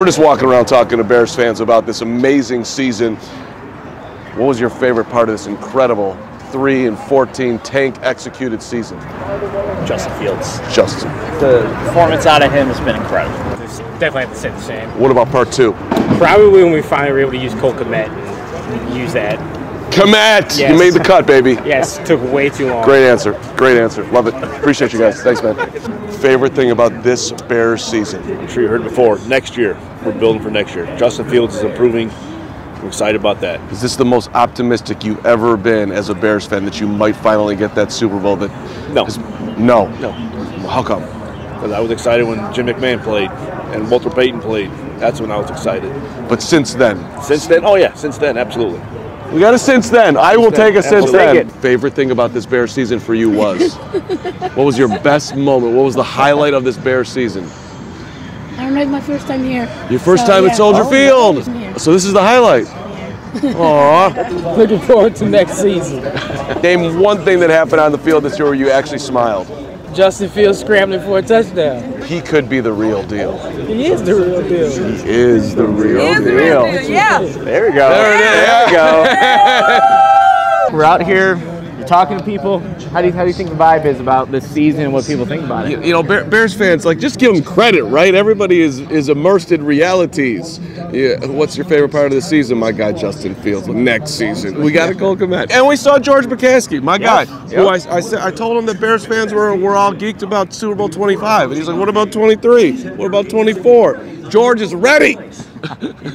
We're just walking around talking to Bears fans about this amazing season. What was your favorite part of this incredible 3 and 14 tank executed season? Justin Fields. Justin. The performance out of him has been incredible. Definitely have to say the same. What about part 2? Probably when we finally were able to use Cole Kmet and use that. Kmet! You made the cut, baby. Yes, took way too long. Great answer. Great answer. Love it. Appreciate you guys. Thanks, man. Favorite thing about this Bears season? I'm sure you heard before. Next year, we're building for next year. Justin Fields is improving. I'm excited about that. Is this the most optimistic you've ever been as a Bears fan that you might finally get that Super Bowl? That No. is- no, No, How come? because I was excited when Jim McMahon played and Walter Payton played. That's when I was excited. But since then, Since then, oh yeah, since then, absolutely. We got a since then. I will take a since then. Take. Favorite thing about this bear season for you was? what was your best moment? What was the highlight of this bear season? I don't know, it's my first time here. Your first So, time yeah. at Soldier Oh, Field. yeah. So this is the highlight. Aw. Looking forward to next season. Name one thing that happened on the field this year where you actually smiled. Justin Fields scrambling for a touchdown. He could be the real deal. He is the real deal. He is the real deal. Yeah. There we go. There it is. There we go. We're out here. You're talking to people. How do you how do you think the vibe is about this season and what people think about it? You, you know, Bear, Bears fans, like, just give them credit, right? Everybody is is immersed in realities. Yeah. What's your favorite part of the season? My guy, Justin Fields. Next season, we got a Cole Kmet. And we saw George McCaskey, my guy. Who I, I said, I told him that Bears fans were were all geeked about Super Bowl 25, and he's like, "What about 23? What about 24?" George is ready.